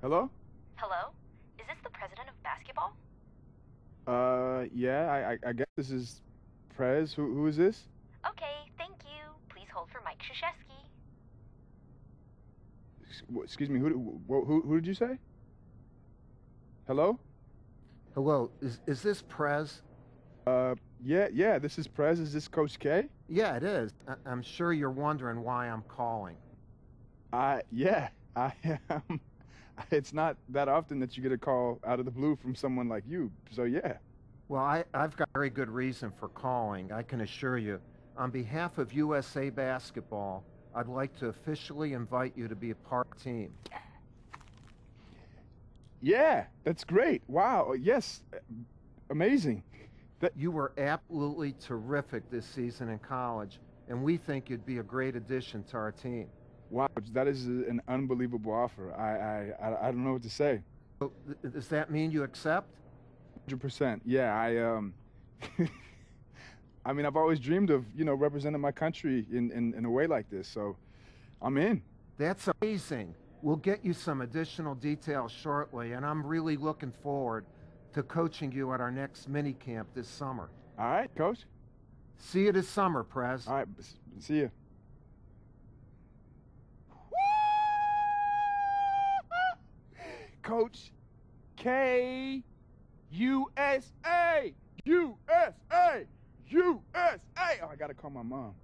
Hello? Hello? Is this the president of basketball? Uh, yeah, I, I, I guess this is Prez. Who, who is this? Okay, thank you. Please hold for Mike Krzyzewski. Excuse me, who, who, who, who did you say? Hello? Hello, is, is this Prez? Uh, yeah, yeah, this is Prez. Is this Coach K? Yeah, it is. I- I'm sure you're wondering why I'm calling. I, yeah, I am. It's not that often that you get a call out of the blue from someone like you, so yeah. Well, I, I've got very good reason for calling, I can assure you. On behalf of USA Basketball, I'd like to officially invite you to be a part of the team. Yeah, that's great. Wow, yes, amazing. That you were absolutely terrific this season in college, and we think you'd be a great addition to our team. Wow, that is an unbelievable offer. I, I, I- don't know what to say. Th- does that mean you accept? Hundred percent. Yeah, I um. I mean, I've always dreamed of you know representing my country in, in in a way like this. So, I'm in. That's amazing. We'll get you some additional details shortly, and I'm really looking forward to coaching you at our next mini camp this summer. All right, coach. See you this summer, Prez. All right, see you. Coach K USA USA USA. Oh, I gotta call my mom.